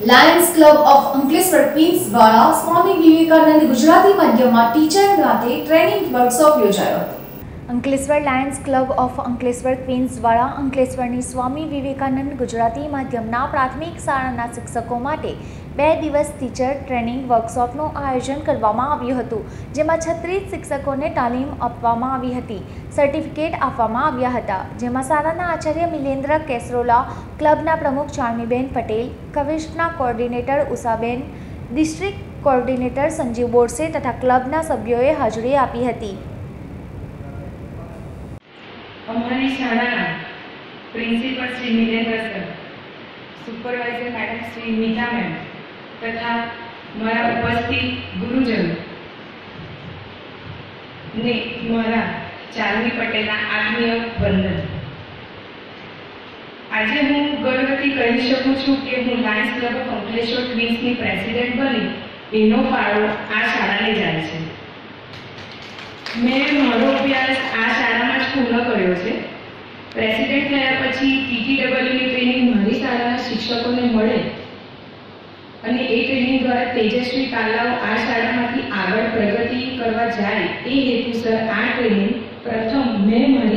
Lions club of Ankleshwar queens દ્વારા સ્વામી વિવેકાનંદ ગુજરાતી માધ્યમમાં teacher માટે ટ્રેનિંગ વર્કશોપ યોજાયો હતો. Ankleshwar lions club of Ankleshwar queens દ્વારા અંકલેશ્વરની સ્વામી વિવેકાનંદ ગુજરાતી માધ્યમના પ્રાથમિક શાળાના શિક્ષકો માટે બે દિવસ ટીચર ટ્રેનિંગ વર્કશોપનું આયોજન કરવામાં આવ્યું હતું, જેમાં છત્રીસ શિક્ષકોને તાલીમ આપવામાં આવી હતી સર્ટિફિકેટ આપવામાં આવ્યા હતા. જેમાં શાળાના આચાર્ય મિલેન્દ્ર કેસરોલા, ક્લબના પ્રમુખ Charmiben Patel કવિશના coordinator Ushaben district coordinator Sanjiv Borse તથા ક્લબના સભ્યોએ હાજરી આપી હતી. અમારી શાળાના principal Shri Nirendra sir supervisor madam Shri Mitha ma'am, તથા મારા ઉપસ્થિત ગુરુજનો. ને મારા ચારમી પટેલના આત્મીય વંદન. આજે હું ગર્વથી કહી શકું છું કે હું લાયન્સ ક્લબ ઓફ અંકલેશ્વર ક્વીન્સની પ્રેસિડેન્ટ બની, એનો ફાળો આ શાળાને જાય છે. મેં મારો અભ્યાસ આ પ્રેસિડેન્ટ થયા પછી ટીટીડબલ્યુની ટ્રેનિંગ મારી શાળાના શિક્ષકોને મળે. અને એ ટ્રેનિંગ દ્વારા તેજસ્વી કાલાઓ આ શાળામાંથી આગળ પ્રગતિ કરવા જાય, એ હેતુસર આ ટ્રેનિંગ પ્રથમ મેં મારી